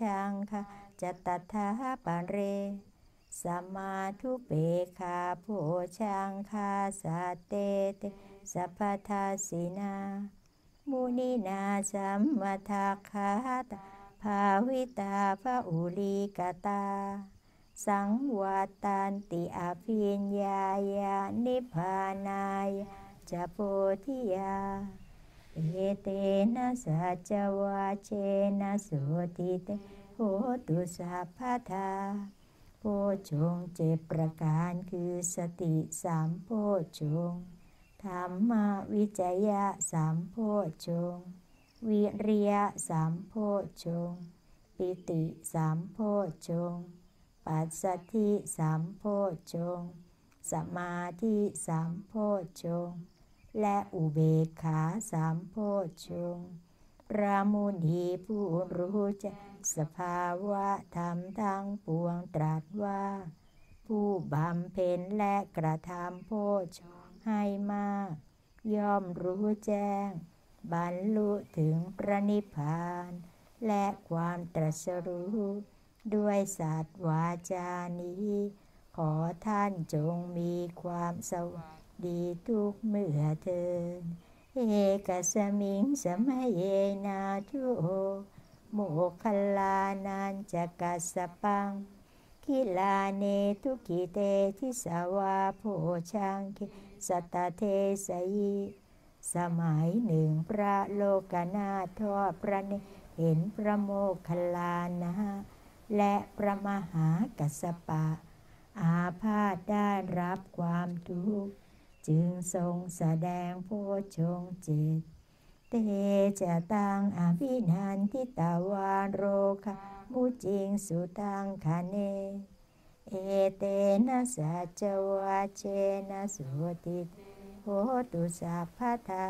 ชังคาจตถาปะเรสมาทุเปคาโพชังคาสเตเตสัพทาสินามุนินาสัมมาทัคาตาภาวิตาภาอุลีกตา สังวัตันติอภิญญายานิพานายจะโพธิยา เอเตนะสัจวาเชนะสุติเตโหตุสัพพทาโพชงเจประการคือสติสามโพชงธรรมวิจยะสามโพชง วิริยะสามโพชง ปิติสามโพชง ปัสสธิสามโพชง สมาธิสามโพชง และอุเบกขาสามโพชงพระมุนีผู้รู้จักสภาวะธรรมทั้งปวงตรัสว่า ผู้บำเพ็ญและกระทำโพชงให้มาก ย่อมรู้แจ้ง บรรลุถึงพระนิพพาน และความตรัสรู้ ด้วยสัตวาจานี้ ขอท่านจงมีความสวัสดีทุกเมื่อเทอญ เอกัสมิง สะมะเยนาโถ โมคคัลลานัญจะกัสสะปัง คิลาเนทุกขิเตทิสวาโพชฌังเค สัตตะ เทสะยิ สมัยหนึ่งพระโลกนาถทอดพระเนเห็นพระโมคคลานะ และพระมหากัสปะ อาพาธได้รับความทุกข์จึงทรงแสดงโพชงจิต เตจะตังอภินันทิตาวาโรคามุจิงสุตังคเน เอเตนะสัจวาเชนะสุติโหตุสัพพทา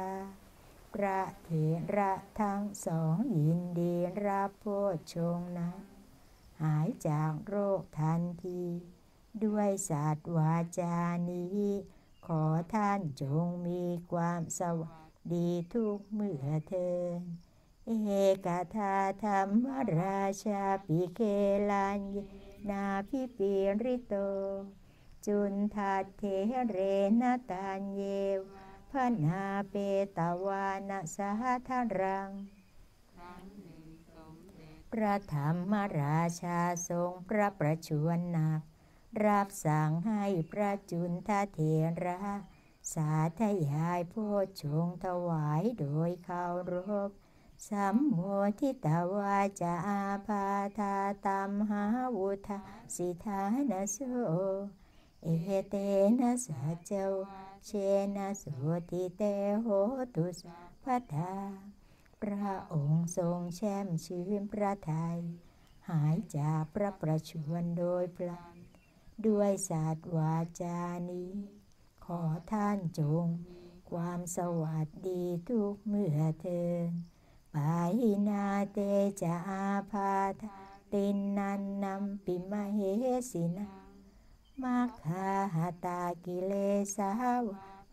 พระเถระทั้งสองยินดีรับโพชงนั้น หายจากโรคทันที ด้วยศาสตร์วาจานี้ ขอท่านจงมีความสวัสดีทุกเมื่อเทินเอกทาธรรมราชาปิเคลันยนาพิปีริโต จุนทัตเทเรนตันเยวพนาเปตวานะสาธารัง พระธรรมราชาทรงพระประชวรหนัก รับสั่งให้พระจุนทเถระ สาธยายโพชงถวายโดยเคารพสัมโมทิตาวาจาพาทาตัมหาวุธาสิทานาโสเอเตนะสัจวเชนะสุติเตโหตุสัพพา พระองค์ทรงแช่มชื้นพระทัยหายจากพระประชวรโดยพลันด้วยศาสตร์วาจานี้ ขอท่านจง ความสวัสดีทุกเมื่อเทินปายนาเตจอาพาธตินนันนำปิมาเหสินามัคคาหตากิเลสาว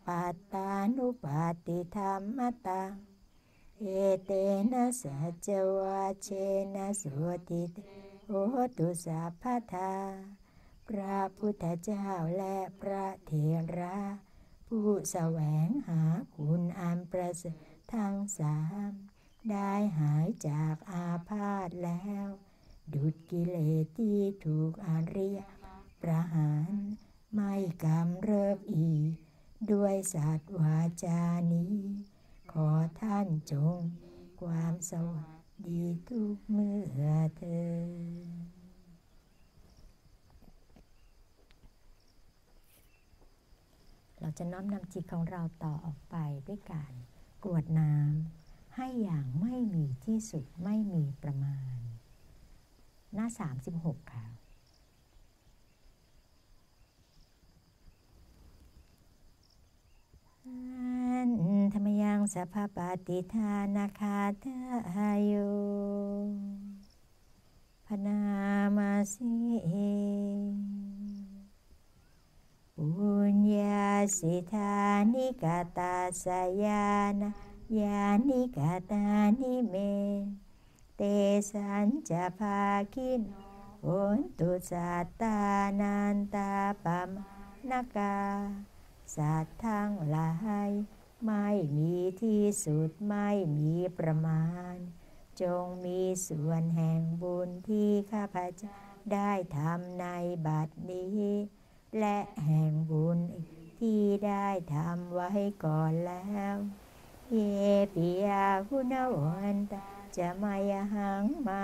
ปัตตานุปาติธรรมตัง เอเตนะสัจวาเชนะสุติตโอตุสัพพทาพระพุทธเจ้าและพระเถระ ผู้แสวงหาคุณอันประเสริฐทั้งสามได้หายจากอาพาธแล้ว ดุดกิเลสที่ถูกอริยประหารไม่กำเริบอีก ด้วยสัตวาจานี้ ขอท่านจง ความสวัสดีทุกเมื่อเธอเราจะน้อมนำจิตของเราต่อออกไปด้วยการกรวดน้ำให้อย่างไม่มีที่สุดไม่มีประมาณ หน้า 36 ค่ะ ธรรมยังสัพพปฏิทานาคาทายโยพนามาสิปุญญาสิทานิกาตาสยานายานิกาตานิเม เตสัญจะภาคินโอนตุสัตตานันตาปมนากา สัตว์ทั้งหลายไม่มีที่สุดไม่มีประมาณ จงมีส่วนแห่งบุญที่ข้าพเจ้าได้ทำในบัดนี้ และแห่งบุญที่ได้ทำไว้ก่อนแล้วเยปิยาคุณวันตาจะมายหังมา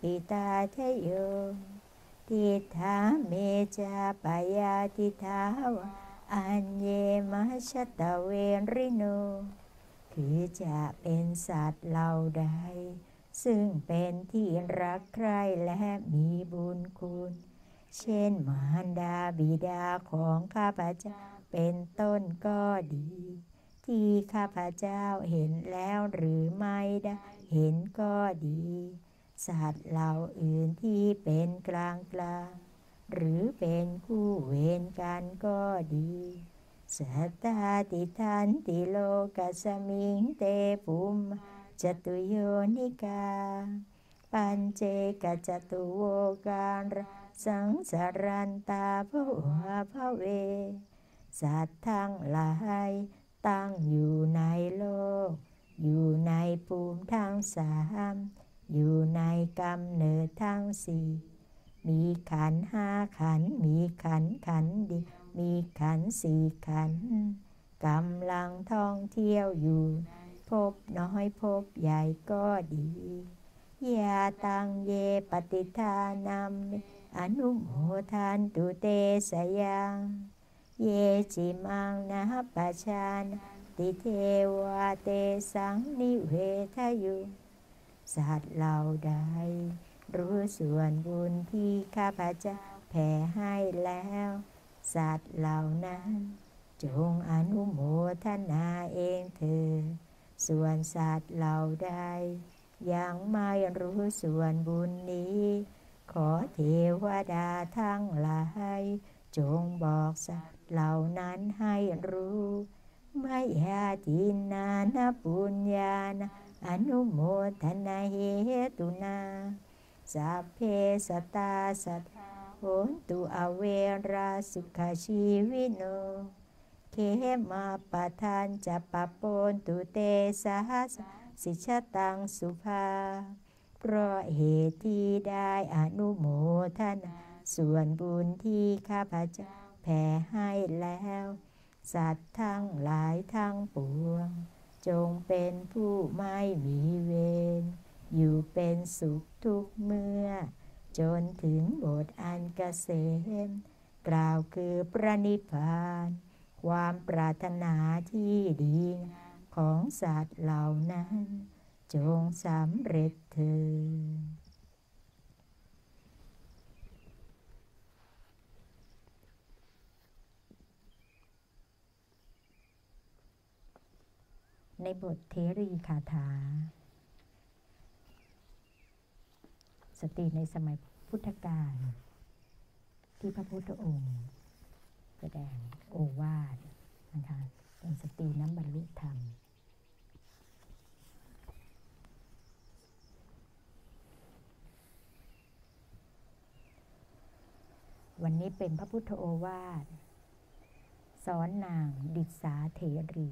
ปิตาเทโยทิธาเมจาปยาทิทาวา อันเยมัชตะเวริโน คือจะเป็นสัตว์เหล่าใด ซึ่งเป็นที่รักใคร่และมีบุญคุณ เช่นมารดาบิดาของข้าพเจ้าเป็นต้นก็ดี ที่ข้าพเจ้าเห็นแล้วหรือไม่ได้เห็นก็ดี สัตว์เหล่าอื่นที่เป็นกลางกลาง หรือเป็นคู่เวรกันก็ดีสัตตาติทันติโลกัสมิงเตปุมจตุโยนิกา ปัญเจกจตุโวการสังสารันตาภวะภเว สัตว์ทั้งหลายตั้งอยู่ในโลก อยู่ในภูมิทั้งสาม อยู่ในกำเนิดทั้งสี่ มีขันห้าขัน มีขันขันดีมีขันสี่ขันกำลังท่องเที่ยวอยู่ พบน้อยพบใหญ่ก็ดียาตังเยปฏิทานามอนุโมทานตุเตสยังเยจิมังนะปะชานติเทวาเตสังนิเวทยุสัตว์เหล่าใด รู้ส่วนบุญที่ข้าพเจ้าแผ่ให้แล้ว สัตว์เหล่านั้น จงอนุโมทนาเองเถิดส่วนสัตว์เหล่าใดยังไม่รู้ส่วนบุญนี้ ขอเทวดาทั้งหลายจงบอกสัตว์เหล่านั้นให้รู้ ไม่ยาทินานาปุญญาณอนุโมทนาเหตุนา สัพเพสตาสัทโหนตุอเวราสุขชีวิโน เคมาปะทานจะปะปนตุเตสหัสสิชตังสุภา เพราะเหตุที่ได้อนุโมทนา ส่วนบุญที่ข้าพเจ้าแผ่ให้แล้ว สัตว์ทั้งหลายทั้งปวง จงเป็นผู้ไม่มีเวร อยู่เป็นสุขทุกเมื่อ จนถึงบทอันกเกษมกล่าวคือพระนิพพาน ความปรารถนาที่ดีของสัตว์เหล่านั้น จงสำเร็จเถิดในบทเทรีคาถาส ตรีในสมัยพุทธกาลที่พระพุทธองค์แสดงโอวาทนะคะเป็นสตรีน้ำบรรลุธรรม วันนี้เป็นพระพุทธโอวาท สอนนางดิษาเทรี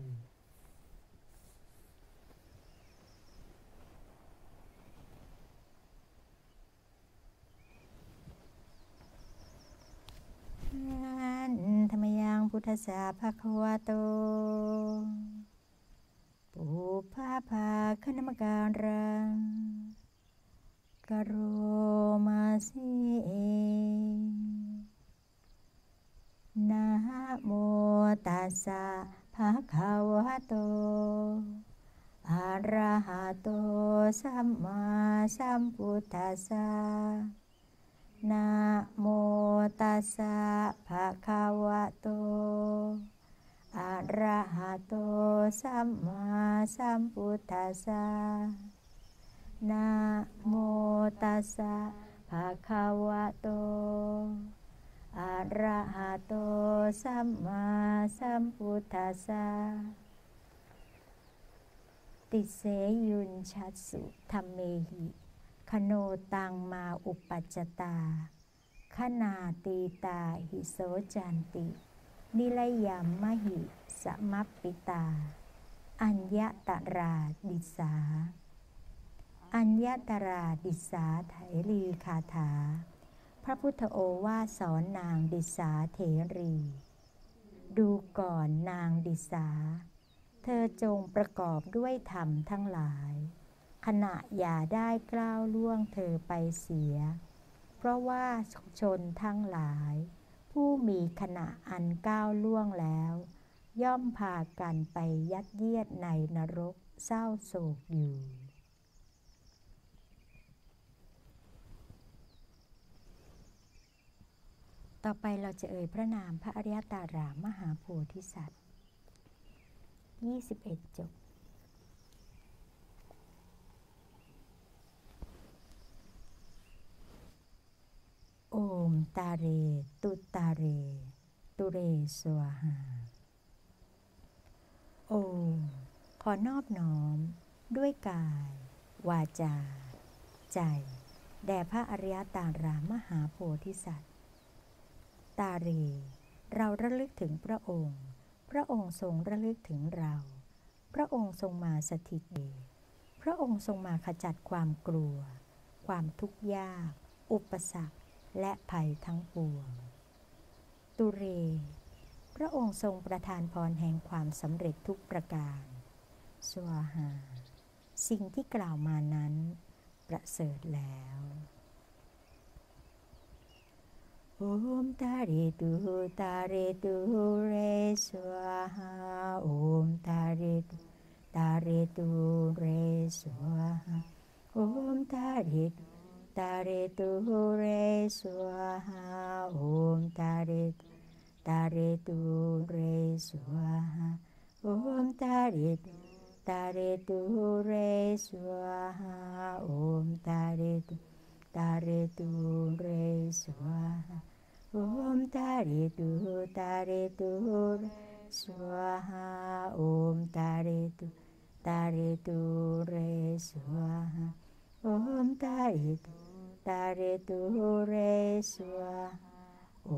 ธรรมยังพุทธสาภควโตปุพาภาคณมการังกโรมาสินะโมตัสสะภะคะวะโตอะระหะโตสัมมาสัมพุทธัสสะ นะโมตัสสะภะคะวะโต อะระหะโต สัมมาสัมพุทธัสสะนะโมตัสสะภะคะวะโต อะระหะโต สัมมาสัมพุทธัสสะติเสยุนชัสสุธรรมเมหิ คโนตังมาอุปัจจตาขนาตีตาหิโสจันติ นิลยามมหิสมัปปิตา อัญญตราดิสา อัญญตราดิสาไถรีคาถา พระพุทธโอวาสสอนนางดิสาเถรี ดูก่อนนางดิสา เธอจงประกอบด้วยธรรมทั้งหลาย ขณะอย่าได้กล้าวล่วงเธอไปเสีย เพราะว่าชนทั้งหลาย ผู้มีขณะอันก้าวล่วงแล้ว ย่อมพากันไปยัดเยียดในนรกเศร้าโศกอยู่ต่อไปเราจะเอ่ยพระนามพระอริยตารามมหาโพธิสัตว์ 21 จบ โอมตาเร ตุตาเร ตุเรสวาหา โอม ขอนอบน้อม ด้วยกาย วาจา ใจ แด่พระอริยตารามมหาโพธิสัตว์ ตาเร เราระลึกถึงพระองค์ พระองค์ทรงระลึกถึงเรา พระองค์ทรงมาสถิตเดพระองค์ทรงมาขจัดความกลัว ความทุกข์ยาก อุปสรรค และภัยทั้งปวง ตุเร พระองค์ทรงประทานพรแห่งความสำเร็จทุกประการ สวาหา สิ่งที่กล่าวมานั้นประเสริฐแล้วโอมตาเรตุตาเรตุเรสวาหาโอมตาเรตุตาเรตุเรสวาหาโอมตาเรตุ ตาเรตุเรสวาหาโอมตาเรตุตาเรตุเรสวาหาโอ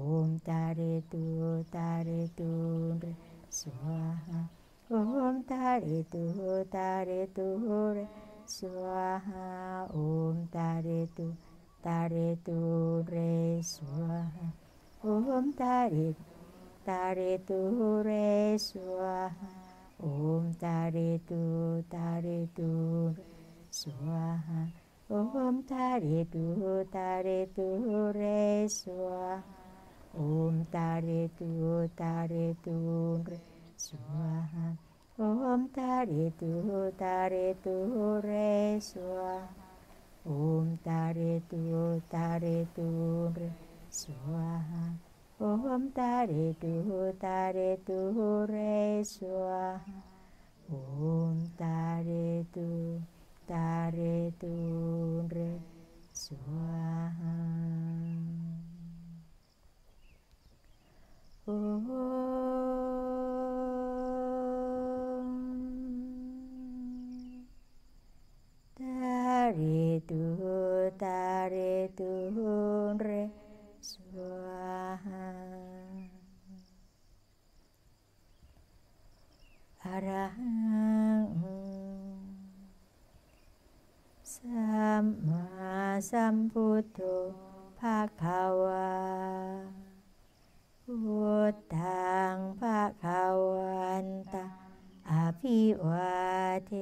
มตาเรตุตาเรตุเรสวาหาโอมตาเรตุตาเรตุเรสวาห 옴 다리 두 다리 두레수아. 옴 다리 두 다리 두레수아. 옴 다리 두 다리 두레수아. 옴 다리 두 다리 두레수아. 옴 다리 두 다리 두레수아. 옴 다리 두 ตาเรตุเรสวาหาโอตาเรตุตาเรตุเรสวาหาอรหัง สัมมาสัมพุทโธภาคาวาพุทธังภาคาวันตางอภิวาเท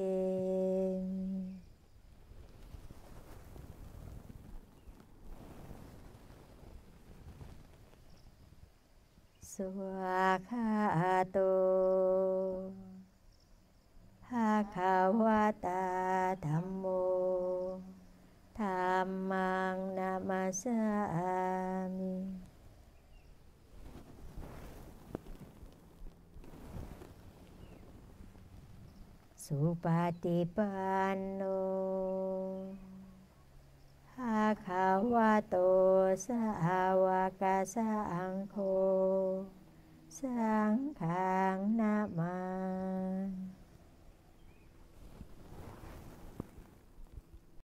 สวาคาโต ภาคาวะตาธัมโมธัมมังนามาสามิสุปฏิปันโนภาคาวะโตสาวกสังโฆสังฆังนามา